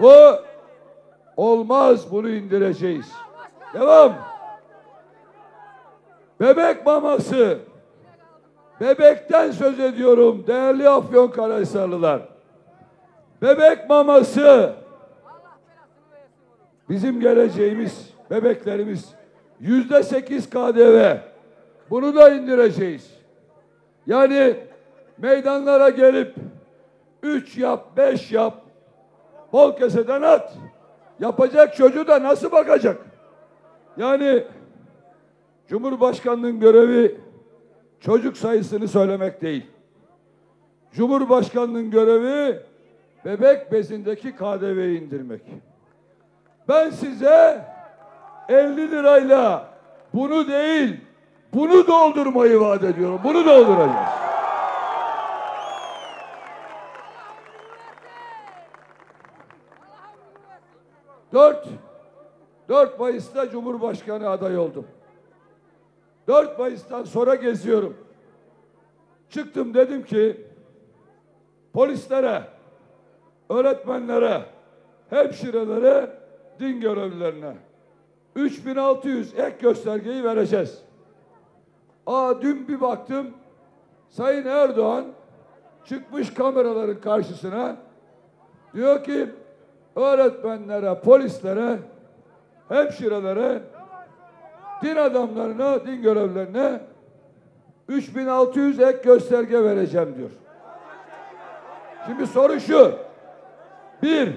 Bu olmaz bunu indireceğiz. Devam. Bebek maması. Bebekten söz ediyorum değerli Afyonkarahisarlılar. Bebek maması bizim geleceğimiz, bebeklerimiz yüzde sekiz KDV. Bunu da indireceğiz. Yani meydanlara gelip üç yap, beş yap, bol keseden at. Yapacak çocuğu da nasıl bakacak? Yani Cumhurbaşkanının görevi çocuk sayısını söylemek değil. Cumhurbaşkanının görevi bebek bezindeki KDV'yi indirmek. Ben size 50 lirayla bunu değil, bunu doldurmayı vaat ediyorum. Bunu dolduracağız. Dört, 4 Mayıs'ta Cumhurbaşkanı adayı oldum. 4 Mayıs'tan sonra geziyorum. Çıktım dedim ki polislere, öğretmenlere, hemşirelere, din görevlilerine 3600 ek göstergeyi vereceğiz. Aa dün bir baktım Sayın Erdoğan çıkmış kameraların karşısına diyor ki öğretmenlere, polislere, hemşirelere, din adamlarına, din görevlilerine 3600 ek gösterge vereceğim diyor. Şimdi soru şu. Bir,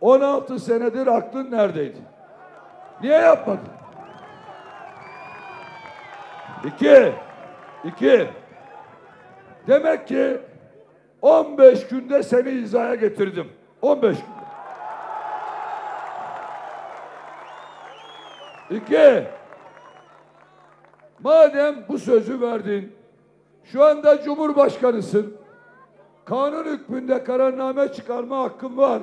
16 senedir aklın neredeydi? Niye yapmadın? İki, iki. Demek ki 15 günde seni hizaya getirdim. 15 günde. İki, madem bu sözü verdin, şu anda Cumhurbaşkanısın, kanun hükmünde kararname çıkarma hakkın var.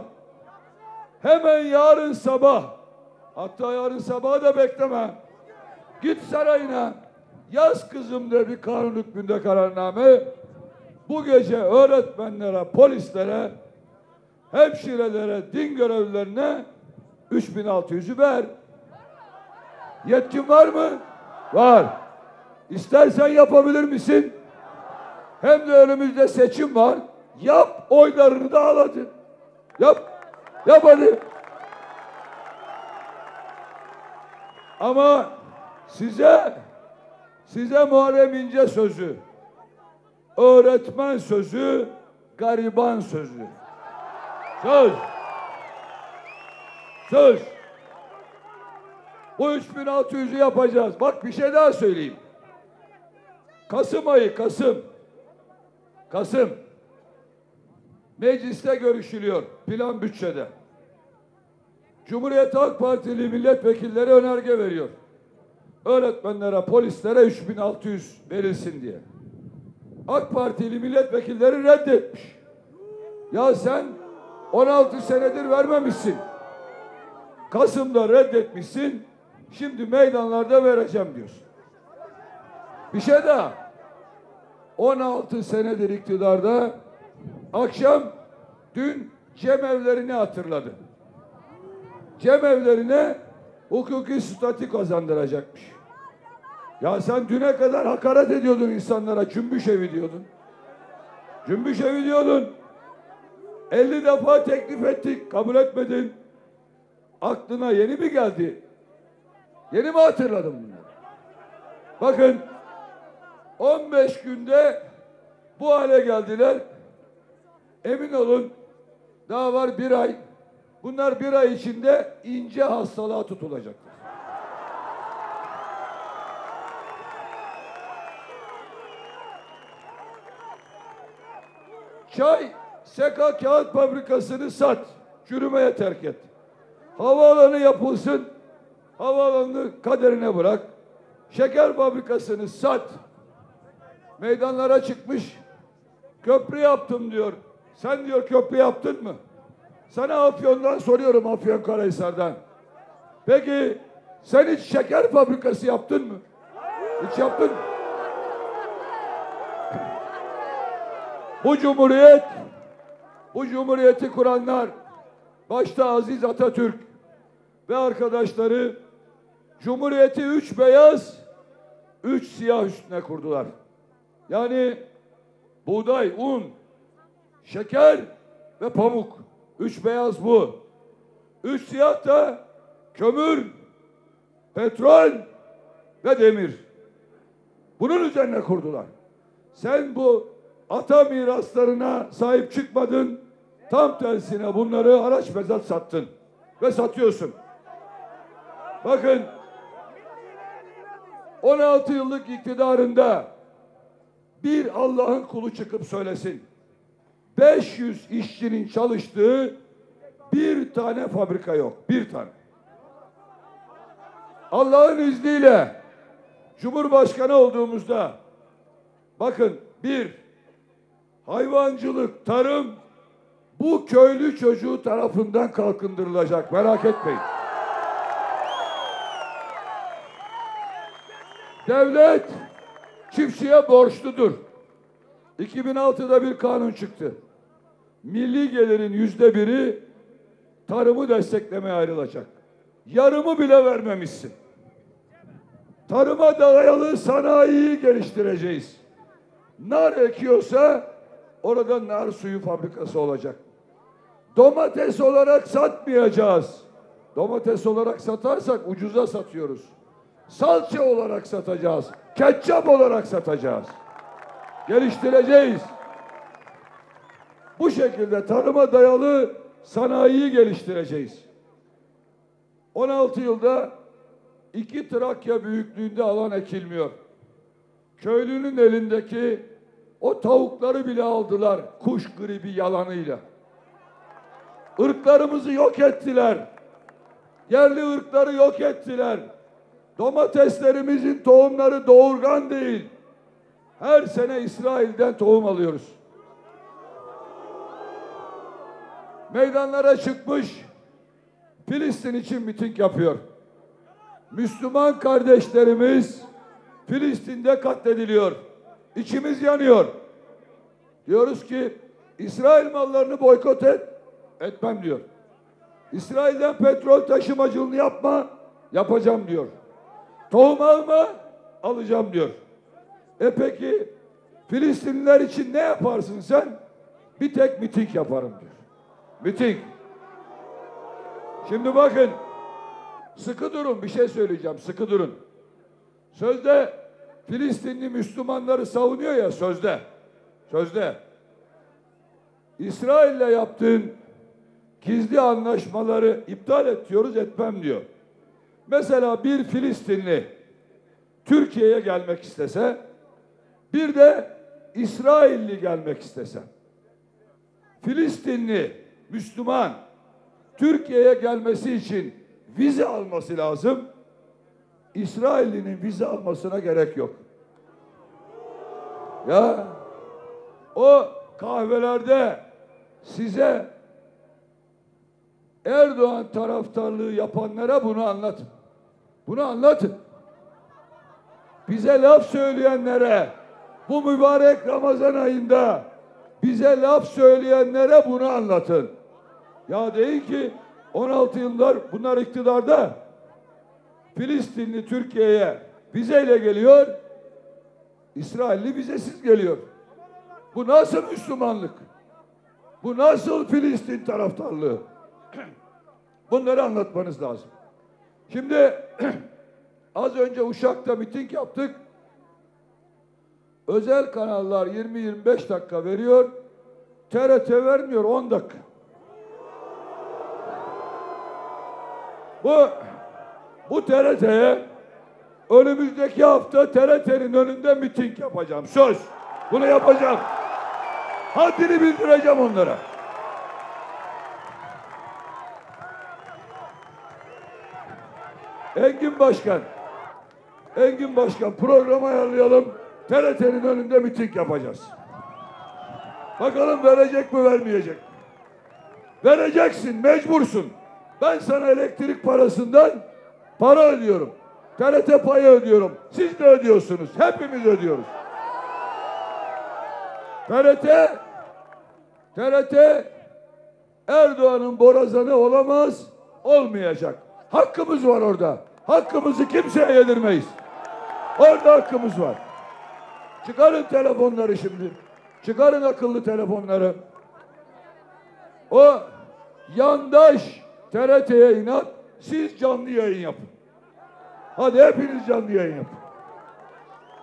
Hemen yarın sabah, hatta yarın sabah da bekleme, git sarayına, yaz kızım de bir kanun hükmünde kararname, bu gece öğretmenlere, polislere, hemşirelere, din görevlilerine 3600'ü ver. Yetkin var mı? Var. İstersen yapabilir misin? Hem de önümüzde seçim var. Yap oylarını da al hadi. Yap. Yap hadi. Ama size size Muharrem İnce sözü, öğretmen sözü, gariban sözü. Söz. Söz. Bu 3600'ü yapacağız. Bak bir şey daha söyleyeyim. Kasım ayı, Kasım. Kasım. Mecliste görüşülüyor plan bütçede. Cumhuriyet Halk Partili milletvekilleri önerge veriyor. Öğretmenlere, polislere 3600 verilsin diye. AK Partili milletvekilleri reddetmiş. Ya sen 16 senedir vermemişsin. Kasım'da reddetmişsin. Şimdi meydanlarda vereceğim diyorsun. Bir şey daha. 16 senedir iktidarda akşam dün cemevlerini hatırladı. Cemevlerine hukuki statü kazandıracakmış. Ya sen düne kadar hakaret ediyordun insanlara, cümbüş evi diyordun. Cümbüş evi diyordun. 50 defa teklif ettik, kabul etmedin. Aklına yeni mi geldi? Yeni mi hatırladın bunları? Bakın 15 günde bu hale geldiler. Emin olun daha var bir ay. Bunlar bir ay içinde ince hastalığa tutulacaklar. Çay, seka kağıt fabrikasını sat. Çürümeye terk et. Havaalanı yapılsın. Havaalanını kaderine bırak. Şeker fabrikasını sat. Meydanlara çıkmış. Köprü yaptım diyor. Sen diyor köprü yaptın mı? Sana Afyon'dan soruyorum Afyon Karahisar'dan. Peki sen hiç şeker fabrikası yaptın mı? Hiç yaptın mı? Bu cumhuriyet, bu cumhuriyeti kuranlar başta Aziz Atatürk ve arkadaşları Cumhuriyeti üç beyaz, üç siyah üstüne kurdular. Yani buğday, un, şeker ve pamuk. Üç beyaz bu. Üç siyah da kömür, petrol ve demir. Bunun üzerine kurdular. Sen bu ata miraslarına sahip çıkmadın. Tam tersine bunları araç mezat sattın. Ve satıyorsun. Bakın 16 yıllık iktidarında bir Allah'ın kulu çıkıp söylesin. 500 işçinin çalıştığı bir tane fabrika yok. Bir tane. Allah'ın izniyle Cumhurbaşkanı olduğumuzda bakın bir hayvancılık, tarım bu köylü çocuğu tarafından kalkındırılacak. Merak etmeyin. Devlet çiftçiye borçludur. 2006'da bir kanun çıktı. Milli gelirin yüzde biri tarımı desteklemeye ayrılacak. Yarımı bile vermemişsin. Tarıma dayalı sanayiyi geliştireceğiz. Nar ekiyorsa orada nar suyu fabrikası olacak. Domates olarak satmayacağız. Domates olarak satarsak ucuza satıyoruz. Salça olarak satacağız. Ketçap olarak satacağız. Geliştireceğiz. Bu şekilde tarıma dayalı sanayiyi geliştireceğiz. 16 yılda iki Trakya büyüklüğünde alan ekilmiyor. Köylünün elindeki o tavukları bile aldılar kuş gribi yalanıyla. Irklarımızı yok ettiler. Yerli ırkları yok ettiler. Domateslerimizin tohumları doğurgan değil. Her sene İsrail'den tohum alıyoruz. Meydanlara çıkmış Filistin için miting yapıyor. Müslüman kardeşlerimiz Filistin'de katlediliyor. İçimiz yanıyor. Diyoruz ki İsrail mallarını boykot et. Etmem diyor. İsrail'den petrol taşımacılığını yapma. Yapacağım diyor. Tohum alma. Alacağım diyor. E peki Filistinliler için ne yaparsın sen? Bir tek miting yaparım diyor. Miting. Şimdi bakın sıkı durun bir şey söyleyeceğim sıkı durun. Sözde Filistinli Müslümanları savunuyor ya sözde. Sözde. İsrail'le yaptığın gizli anlaşmaları iptal et diyoruz etmem diyor. Mesela bir Filistinli Türkiye'ye gelmek istese bir de İsrailli gelmek istese Filistinli Müslüman Türkiye'ye gelmesi için vize alması lazım. İsrail'in vize almasına gerek yok. Ya o kahvelerde size Erdoğan taraftarlığı yapanlara bunu anlatın. Bunu anlatın. Bize laf söyleyenlere bu mübarek Ramazan ayında bize laf söyleyenlere bunu anlatın. Ya deyin ki 16 yıllar bunlar iktidarda Filistinli Türkiye'ye vizeyle geliyor. İsrailli vizesiz geliyor. Bu nasıl Müslümanlık? Bu nasıl Filistin taraftarlığı? Bunları anlatmanız lazım. Şimdi az önce Uşak'ta miting yaptık. Özel kanallar 20-25 dakika veriyor. TRT vermiyor 10 dakika. Bu bu TRT'ye önümüzdeki hafta TRT'nin önünde miting yapacağım. Söz. Bunu yapacağım. Haddini bildireceğim onlara. Engin Başkan. Engin Başkan programı ayarlayalım. TRT'nin önünde miting yapacağız. Bakalım verecek mi vermeyecek. mi? Vereceksin mecbursun. Ben sana elektrik parasından para ödüyorum. TRT payı ödüyorum. Siz de ödüyorsunuz. Hepimiz ödüyoruz. TRT TRT Erdoğan'ın borazanı olamaz, olmayacak. Hakkımız var orada. Hakkımızı kimseye yedirmeyiz. Orada hakkımız var. Çıkarın telefonları şimdi. Çıkarın akıllı telefonları. O yandaş TRT'ye inat, siz canlı yayın yapın. Hadi hepiniz canlı yayın yapın.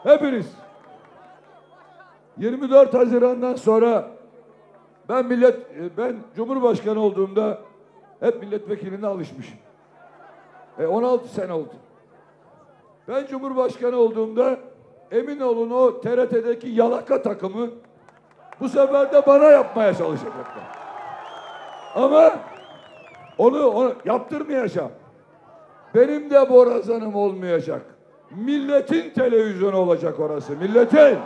Hepiniz. 24 Haziran'dan sonra ben millet ben Cumhurbaşkanı olduğumda hep milletvekiline alışmışım. E 16 sene oldu. Ben Cumhurbaşkanı olduğumda emin olun o TRT'deki yalaka takımı bu sefer de bana yapmaya çalışacaklar. Ama onu, onu yaptırmayacağım. Benim de borazanım olmayacak. Milletin televizyonu olacak orası. Milletin.